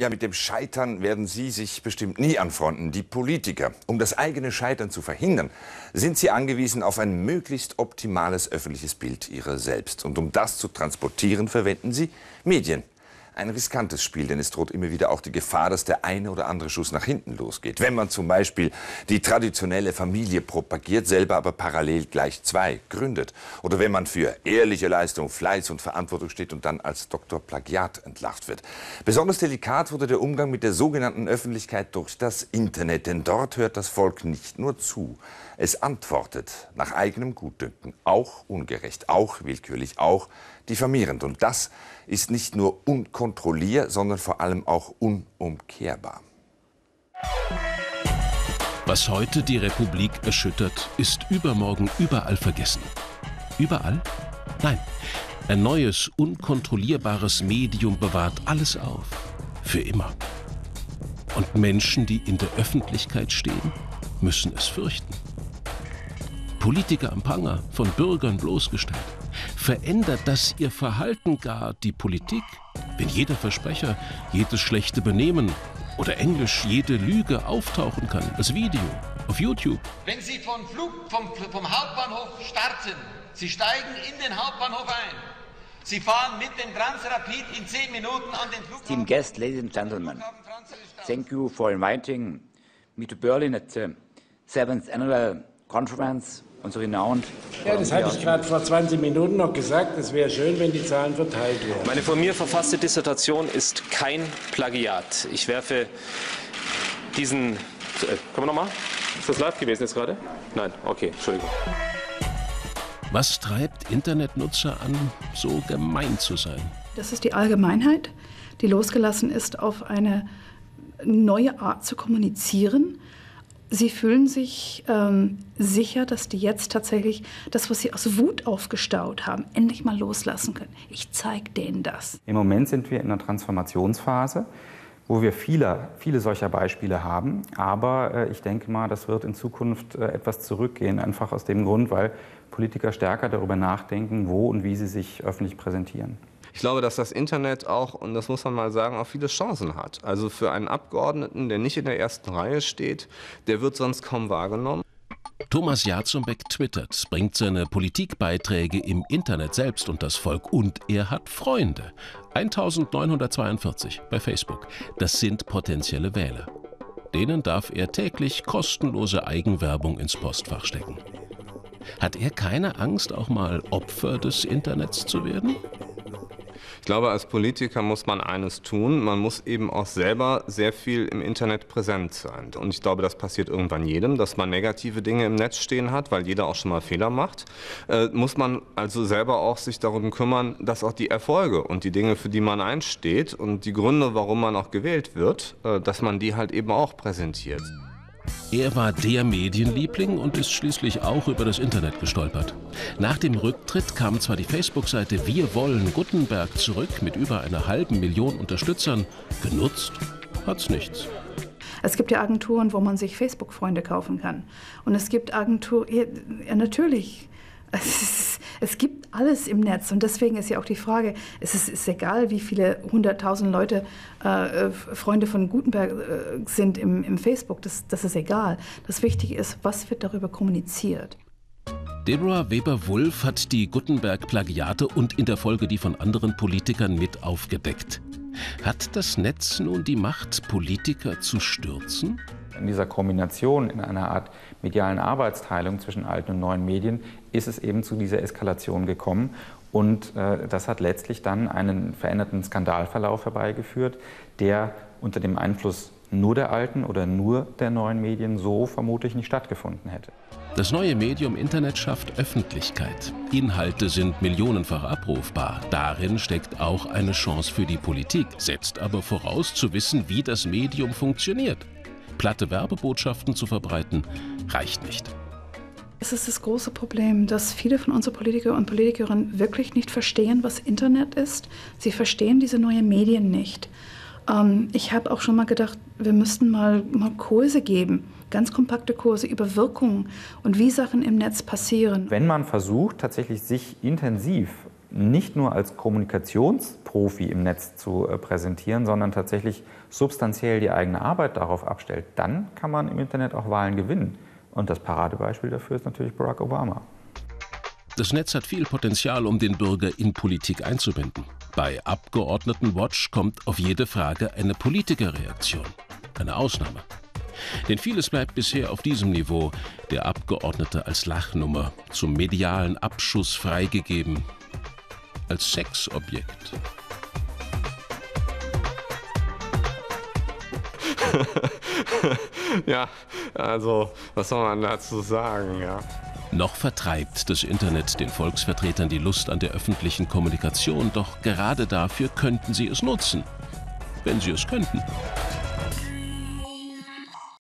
Ja, mit dem Scheitern werden Sie sich bestimmt nie anfreunden, die Politiker. Um das eigene Scheitern zu verhindern, sind sie angewiesen auf ein möglichst optimales öffentliches Bild ihrer selbst. Und um das zu transportieren, verwenden sie Medien ein riskantes Spiel, denn es droht immer wieder auch die Gefahr, dass der eine oder andere Schuss nach hinten losgeht. Wenn man zum Beispiel die traditionelle Familie propagiert, selber aber parallel gleich zwei gründet. Oder wenn man für ehrliche Leistung, Fleiß und Verantwortung steht und dann als Doktor Plagiat entlarvt wird. Besonders delikat wurde der Umgang mit der sogenannten Öffentlichkeit durch das Internet, denn dort hört das Volk nicht nur zu. Es antwortet nach eigenem Gutdünken, auch ungerecht, auch willkürlich, auch diffamierend. Und das ist nicht nur unkontrollierbar, sondern vor allem auch unumkehrbar. Was heute die Republik erschüttert, ist übermorgen überall vergessen. Überall? Nein. Ein neues, unkontrollierbares Medium bewahrt alles auf. Für immer. Und Menschen, die in der Öffentlichkeit stehen, müssen es fürchten. Politiker am Pranger, von Bürgern bloßgestellt. Verändert das ihr Verhalten gar die Politik? Wenn jeder Versprecher, jedes schlechte Benehmen oder Englisch jede Lüge auftauchen kann, das Video auf YouTube. Wenn Sie vom, Flug, vom, vom Hauptbahnhof starten, Sie steigen in den Hauptbahnhof ein. Sie fahren mit dem Transrapid in 10 Minuten an den Flughafen. Team guests, ladies and gentlemen, thank you for inviting me to Berlin at the seventh annual conference und renowned. Ja, das hatte ich gerade vor 20 Minuten noch gesagt. Es wäre schön, wenn die Zahlen verteilt wären. Meine von mir verfasste Dissertation ist kein Plagiat. Ich werfe diesen. Äh, können wir nochmal? Ist das live gewesen jetzt gerade? Nein, okay, Entschuldigung. Was treibt Internetnutzer an, so gemein zu sein? Das ist die Allgemeinheit, die losgelassen ist auf eine neue Art zu kommunizieren Sie fühlen sich ähm, sicher, dass die jetzt tatsächlich das, was sie aus Wut aufgestaut haben, endlich mal loslassen können. Ich zeige denen das. Im Moment sind wir in einer Transformationsphase, wo wir viele, viele solcher Beispiele haben. Aber äh, ich denke mal, das wird in Zukunft äh, etwas zurückgehen, einfach aus dem Grund, weil Politiker stärker darüber nachdenken, wo und wie sie sich öffentlich präsentieren. Ich glaube, dass das Internet auch, und das muss man mal sagen, auch viele Chancen hat. Also für einen Abgeordneten, der nicht in der ersten Reihe steht, der wird sonst kaum wahrgenommen. Thomas Jarzumbeck twittert, bringt seine Politikbeiträge im Internet selbst und das Volk und er hat Freunde. 1942 bei Facebook. Das sind potenzielle Wähler. Denen darf er täglich kostenlose Eigenwerbung ins Postfach stecken. Hat er keine Angst, auch mal Opfer des Internets zu werden? Ich glaube, als Politiker muss man eines tun. Man muss eben auch selber sehr viel im Internet präsent sein. Und ich glaube, das passiert irgendwann jedem, dass man negative Dinge im Netz stehen hat, weil jeder auch schon mal Fehler macht. Äh, muss man also selber auch sich darum kümmern, dass auch die Erfolge und die Dinge, für die man einsteht und die Gründe, warum man auch gewählt wird, äh, dass man die halt eben auch präsentiert. Er war der Medienliebling und ist schließlich auch über das Internet gestolpert. Nach dem Rücktritt kam zwar die Facebook-Seite Wir wollen Gutenberg zurück mit über einer halben Million Unterstützern. Genutzt hat's nichts. Es gibt ja Agenturen, wo man sich Facebook-Freunde kaufen kann. Und es gibt Agenturen, ja, natürlich es, es, gibt alles im Netz und deswegen ist ja auch die Frage, es ist, ist egal, wie viele hunderttausend Leute äh, äh, Freunde von Gutenberg äh, sind im, im Facebook, das, das ist egal. Das Wichtige ist, was wird darüber kommuniziert. Deborah Weber-Wulff hat die Gutenberg-Plagiate und in der Folge die von anderen Politikern mit aufgedeckt. Hat das Netz nun die Macht, Politiker zu stürzen? In dieser Kombination, in einer Art medialen Arbeitsteilung zwischen alten und neuen Medien, ist es eben zu dieser Eskalation gekommen. Und äh, das hat letztlich dann einen veränderten Skandalverlauf herbeigeführt, der unter dem Einfluss nur der alten oder nur der neuen Medien so vermutlich nicht stattgefunden hätte. Das neue Medium Internet schafft Öffentlichkeit. Inhalte sind millionenfach abrufbar. Darin steckt auch eine Chance für die Politik, setzt aber voraus zu wissen, wie das Medium funktioniert platte Werbebotschaften zu verbreiten, reicht nicht. Es ist das große Problem, dass viele von unseren Politiker und Politikerinnen wirklich nicht verstehen, was Internet ist. Sie verstehen diese neuen Medien nicht. Ähm, ich habe auch schon mal gedacht, wir müssten mal, mal Kurse geben, ganz kompakte Kurse über Wirkungen und wie Sachen im Netz passieren. Wenn man versucht, tatsächlich sich intensiv nicht nur als Kommunikationsprofi im Netz zu äh, präsentieren, sondern tatsächlich substanziell die eigene Arbeit darauf abstellt, dann kann man im Internet auch Wahlen gewinnen. Und das Paradebeispiel dafür ist natürlich Barack Obama. Das Netz hat viel Potenzial, um den Bürger in Politik einzubinden. Bei Abgeordnetenwatch kommt auf jede Frage eine Politikerreaktion. Eine Ausnahme. Denn vieles bleibt bisher auf diesem Niveau. Der Abgeordnete als Lachnummer, zum medialen Abschuss freigegeben, als Sexobjekt. ja, also, was soll man dazu sagen, ja? Noch vertreibt das Internet den Volksvertretern die Lust an der öffentlichen Kommunikation, doch gerade dafür könnten sie es nutzen, wenn sie es könnten.